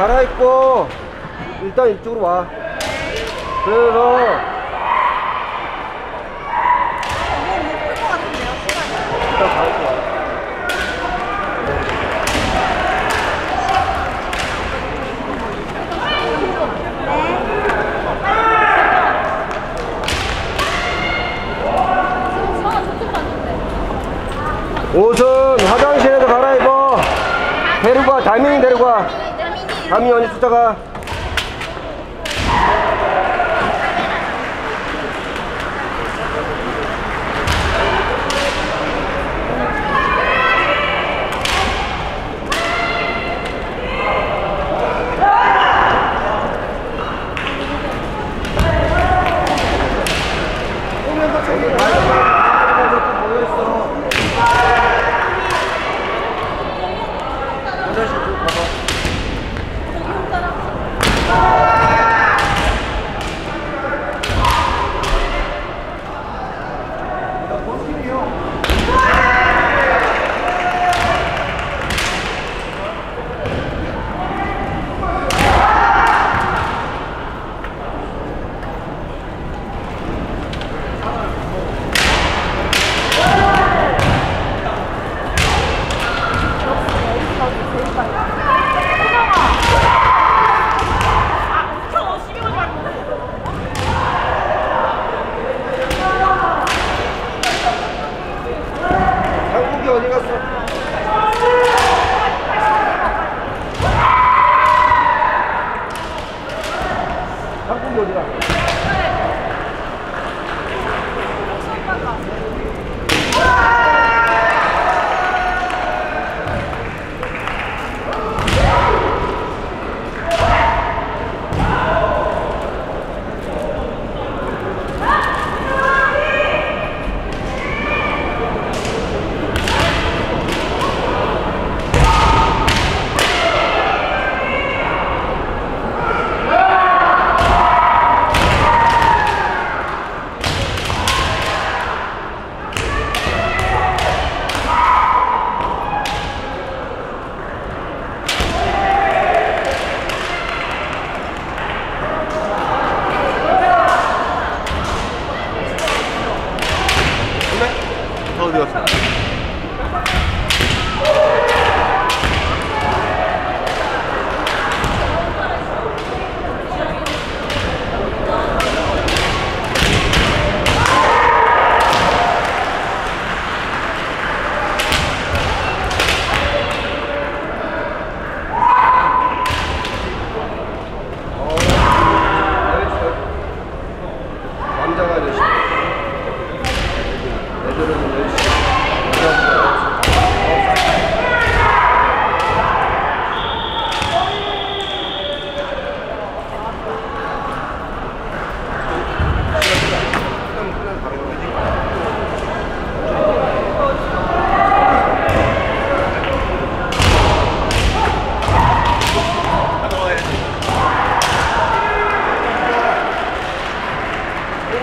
갈아입고 일단 이쪽으로 와. 들어 일단 갈아입고 오선 화장실에서 갈아입어. 데리고 와 다민이 데리고 와. 감이 어디 숫자가 Thank you.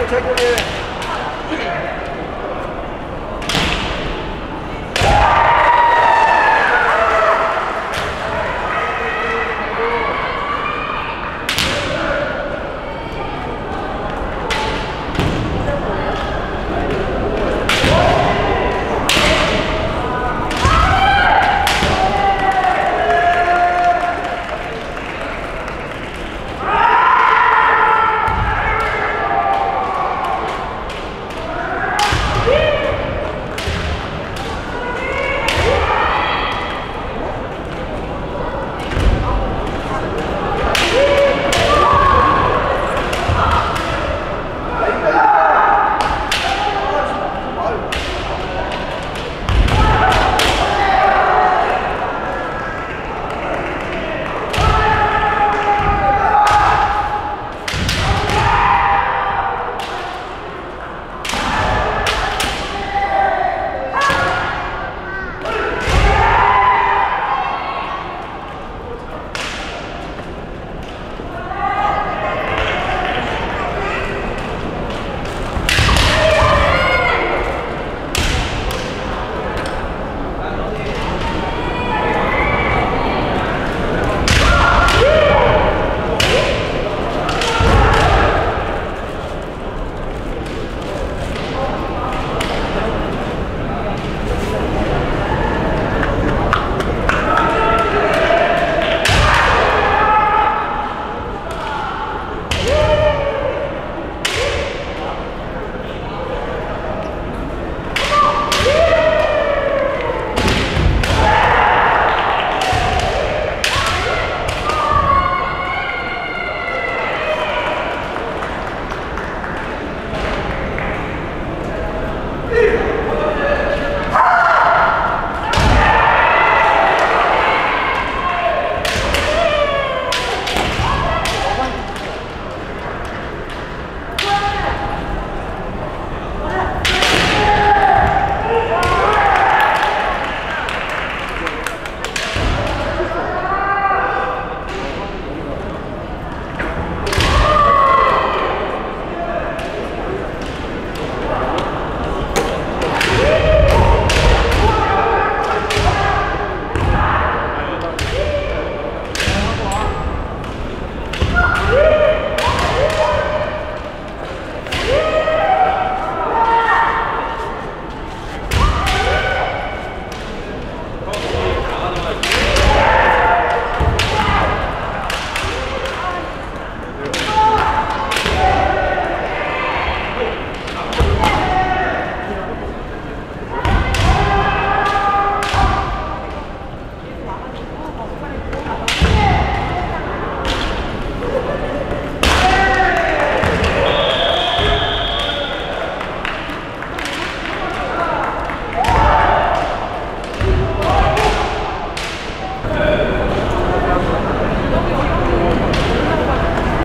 最高です。